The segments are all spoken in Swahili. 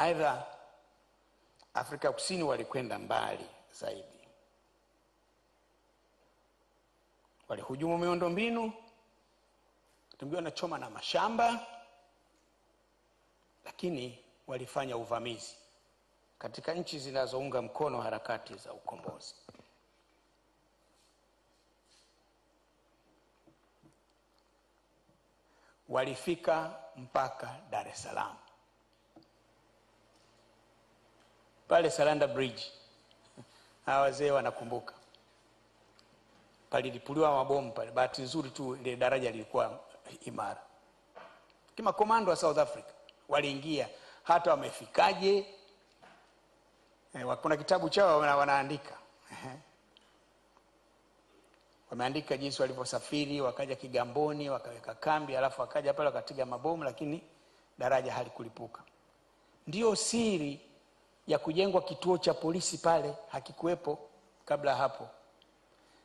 Aidha, Afrika Kusini walikwenda mbali zaidi, walihujumu miundombinu, wengine wanachoma na mashamba, lakini walifanya uvamizi katika nchi zinazounga mkono harakati za ukombozi. Walifika mpaka Dar es Salaam pale Salanda Bridge, hawa wazee wanakumbuka, palilipuliwa mabomu pale. Bahati nzuri tu ile daraja lilikuwa imara. Kimakomando wa South Africa waliingia, hata wamefikaje Eh, kuna kitabu chao wana, wanaandika wameandika jinsi walivyosafiri wakaja Kigamboni wakaweka kambi, alafu wakaja pale wakatiga mabomu, lakini daraja halikulipuka. Ndio siri ya kujengwa kituo cha polisi pale, hakikuwepo kabla hapo.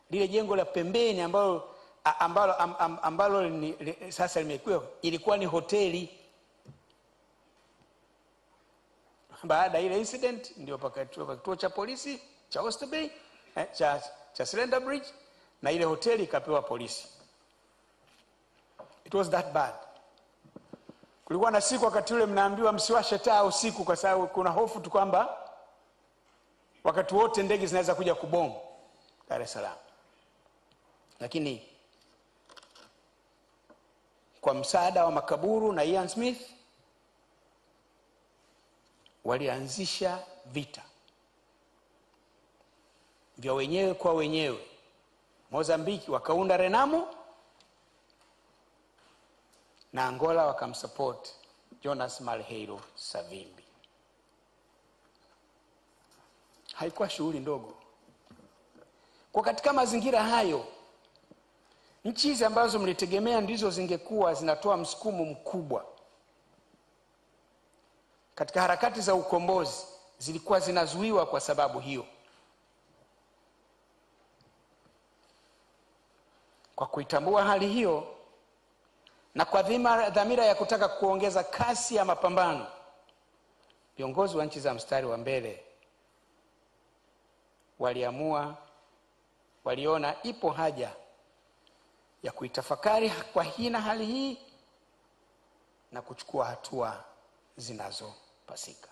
Lile jengo la pembeni ambalo ambalo, ambalo, ni, sasa limekuwa ilikuwa ni hoteli baada ya ile incident ndio pakatiwa kituo cha polisi cha Oyster Bay eh, cha, cha Slender Bridge na ile hoteli ikapewa polisi. It was that bad. Kulikuwa na siku wakati ule mnaambiwa msiwashe taa usiku, kwa sababu kuna hofu tu kwamba wakati wote ndege zinaweza kuja kubomu Dar es Salaam, lakini kwa msaada wa makaburu na Ian Smith walianzisha vita vya wenyewe kwa wenyewe. Mozambiki wakaunda Renamo na Angola wakamsupport Jonas Malheiro Savimbi. Haikuwa shughuli ndogo. Kwa katika mazingira hayo, nchi hizi ambazo mlitegemea ndizo zingekuwa zinatoa msukumo mkubwa katika harakati za ukombozi zilikuwa zinazuiwa kwa sababu hiyo. Kwa kuitambua hali hiyo na kwa dhima, dhamira ya kutaka kuongeza kasi ya mapambano, viongozi wa nchi za mstari wa mbele waliamua, waliona ipo haja ya kuitafakari kwa kina hali hii na kuchukua hatua zinazopasika.